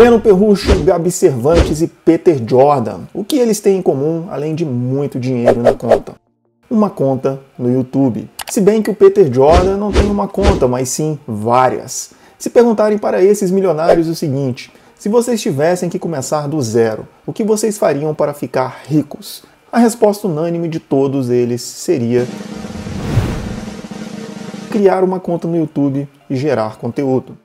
Breno Perrucho, Gabi Cervantes e Peter Jordan. O que eles têm em comum, além de muito dinheiro na conta? Uma conta no YouTube. Se bem que o Peter Jordan não tem uma conta, mas sim várias. Se perguntarem para esses milionários o seguinte: se vocês tivessem que começar do zero, o que vocês fariam para ficar ricos? A resposta unânime de todos eles seria criar uma conta no YouTube e gerar conteúdo.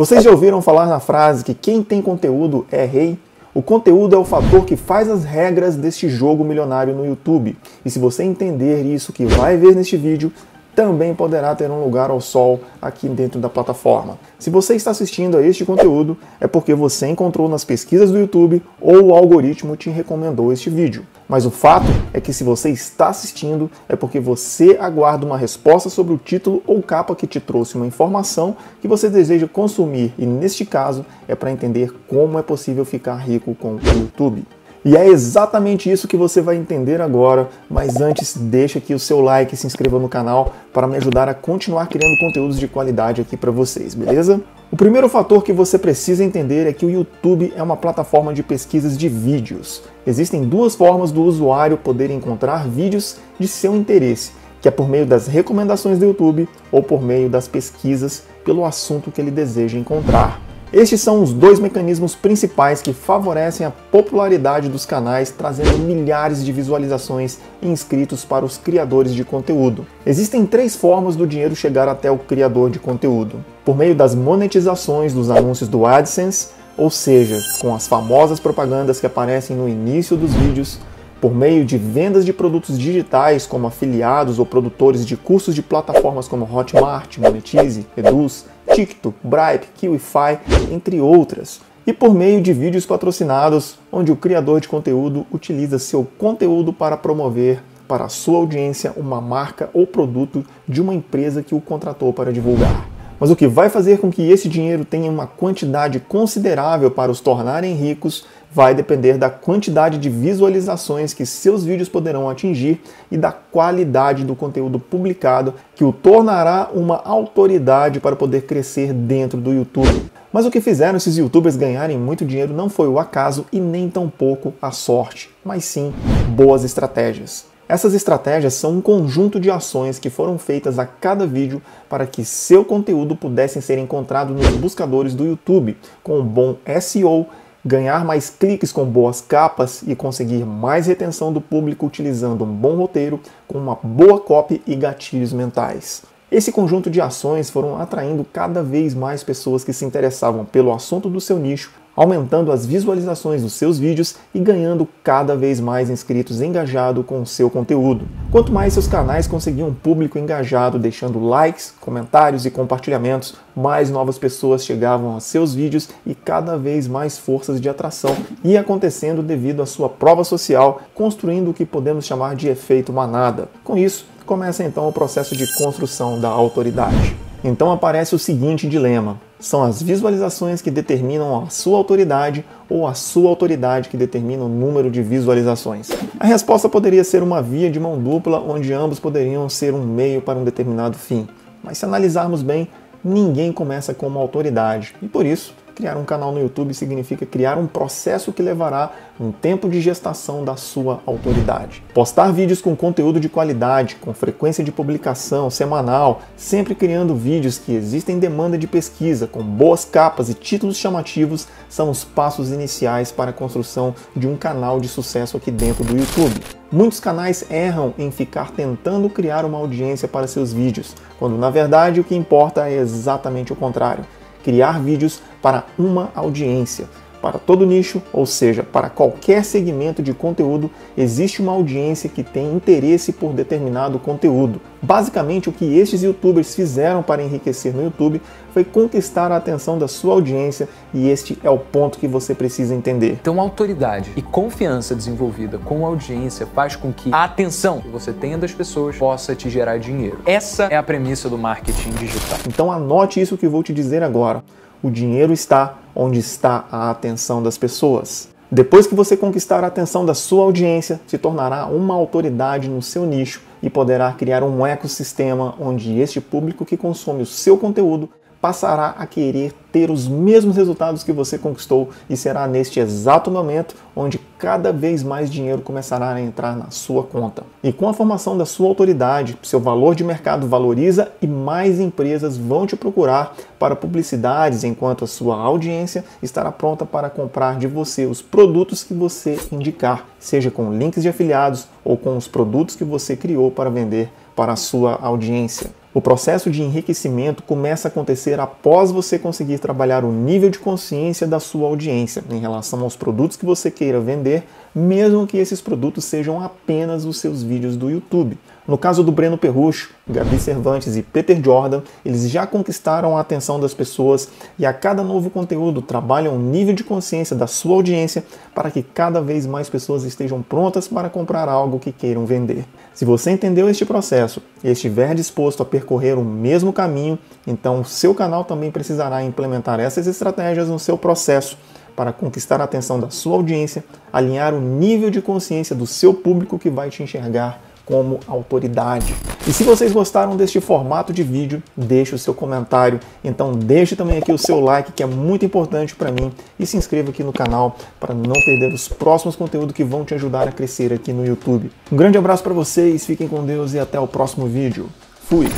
Vocês já ouviram falar na frase que quem tem conteúdo é rei? O conteúdo é o fator que faz as regras deste jogo milionário no YouTube. E se você entender isso que vai ver neste vídeo, também poderá ter um lugar ao sol aqui dentro da plataforma. Se você está assistindo a este conteúdo, é porque você encontrou nas pesquisas do YouTube ou o algoritmo te recomendou este vídeo. Mas o fato é que se você está assistindo, é porque você aguarda uma resposta sobre o título ou capa que te trouxe uma informação que você deseja consumir, e neste caso é para entender como é possível ficar rico com o YouTube. E é exatamente isso que você vai entender agora, mas antes deixa aqui o seu like e se inscreva no canal para me ajudar a continuar criando conteúdos de qualidade aqui para vocês, beleza? O primeiro fator que você precisa entender é que o YouTube é uma plataforma de pesquisas de vídeos. Existem duas formas do usuário poder encontrar vídeos de seu interesse, que é por meio das recomendações do YouTube ou por meio das pesquisas pelo assunto que ele deseja encontrar. Estes são os dois mecanismos principais que favorecem a popularidade dos canais, trazendo milhares de visualizações e inscritos para os criadores de conteúdo. Existem três formas do dinheiro chegar até o criador de conteúdo: por meio das monetizações dos anúncios do AdSense, ou seja, com as famosas propagandas que aparecem no início dos vídeos, por meio de vendas de produtos digitais como afiliados ou produtores de cursos de plataformas como Hotmart, Monetize, Eduz, TikTok, Bripe, KiwiFi, entre outras. E por meio de vídeos patrocinados, onde o criador de conteúdo utiliza seu conteúdo para promover para a sua audiência uma marca ou produto de uma empresa que o contratou para divulgar. Mas o que vai fazer com que esse dinheiro tenha uma quantidade considerável para os tornarem ricos vai depender da quantidade de visualizações que seus vídeos poderão atingir e da qualidade do conteúdo publicado, que o tornará uma autoridade para poder crescer dentro do YouTube. Mas o que fizeram esses youtubers ganharem muito dinheiro não foi o acaso e nem tampouco a sorte, mas sim boas estratégias. Essas estratégias são um conjunto de ações que foram feitas a cada vídeo para que seu conteúdo pudesse ser encontrado nos buscadores do YouTube, com um bom SEO ganhar mais cliques com boas capas e conseguir mais retenção do público utilizando um bom roteiro com uma boa copy e gatilhos mentais. Esse conjunto de ações foram atraindo cada vez mais pessoas que se interessavam pelo assunto do seu nicho aumentando as visualizações dos seus vídeos e ganhando cada vez mais inscritos engajados com o seu conteúdo. Quanto mais seus canais conseguiam um público engajado, deixando likes, comentários e compartilhamentos, mais novas pessoas chegavam a seus vídeos e cada vez mais forças de atração ia acontecendo devido à sua prova social, construindo o que podemos chamar de efeito manada. Com isso, começa então o processo de construção da autoridade. Então aparece o seguinte dilema: são as visualizações que determinam a sua autoridade ou a sua autoridade que determina o número de visualizações? A resposta poderia ser uma via de mão dupla, onde ambos poderiam ser um meio para um determinado fim. Mas se analisarmos bem, ninguém começa como autoridade e por isso Criar um canal no YouTube significa criar um processo que levará um tempo de gestação da sua autoridade. Postar vídeos com conteúdo de qualidade, com frequência de publicação semanal, sempre criando vídeos que existem demanda de pesquisa, com boas capas e títulos chamativos, são os passos iniciais para a construção de um canal de sucesso aqui dentro do YouTube. Muitos canais erram em ficar tentando criar uma audiência para seus vídeos, quando na verdade o que importa é exatamente o contrário criar vídeos para uma audiência. Para todo nicho, ou seja, para qualquer segmento de conteúdo, existe uma audiência que tem interesse por determinado conteúdo. Basicamente, o que estes youtubers fizeram para enriquecer no YouTube foi conquistar a atenção da sua audiência e este é o ponto que você precisa entender. Então, autoridade e confiança desenvolvida com a audiência faz com que a atenção que você tenha das pessoas possa te gerar dinheiro. Essa é a premissa do marketing digital. Então, anote isso que eu vou te dizer agora. O dinheiro está onde está a atenção das pessoas. Depois que você conquistar a atenção da sua audiência, se tornará uma autoridade no seu nicho e poderá criar um ecossistema onde este público que consome o seu conteúdo passará a querer ter os mesmos resultados que você conquistou e será neste exato momento onde cada vez mais dinheiro começará a entrar na sua conta. E com a formação da sua autoridade, seu valor de mercado valoriza e mais empresas vão te procurar para publicidades enquanto a sua audiência estará pronta para comprar de você os produtos que você indicar, seja com links de afiliados ou com os produtos que você criou para vender para a sua audiência. O processo de enriquecimento começa a acontecer após você conseguir trabalhar o nível de consciência da sua audiência em relação aos produtos que você queira vender, mesmo que esses produtos sejam apenas os seus vídeos do YouTube. No caso do Breno Perrucho, Gabi Cervantes e Peter Jordan, eles já conquistaram a atenção das pessoas e a cada novo conteúdo trabalham o nível de consciência da sua audiência para que cada vez mais pessoas estejam prontas para comprar algo que queiram vender. Se você entendeu este processo e estiver disposto a percorrer o mesmo caminho, então seu canal também precisará implementar essas estratégias no seu processo para conquistar a atenção da sua audiência, alinhar o nível de consciência do seu público que vai te enxergar como autoridade. E se vocês gostaram deste formato de vídeo, deixe o seu comentário. Então deixe também aqui o seu like, que é muito importante para mim, e se inscreva aqui no canal para não perder os próximos conteúdos que vão te ajudar a crescer aqui no YouTube. Um grande abraço para vocês, fiquem com Deus e até o próximo vídeo. Fui!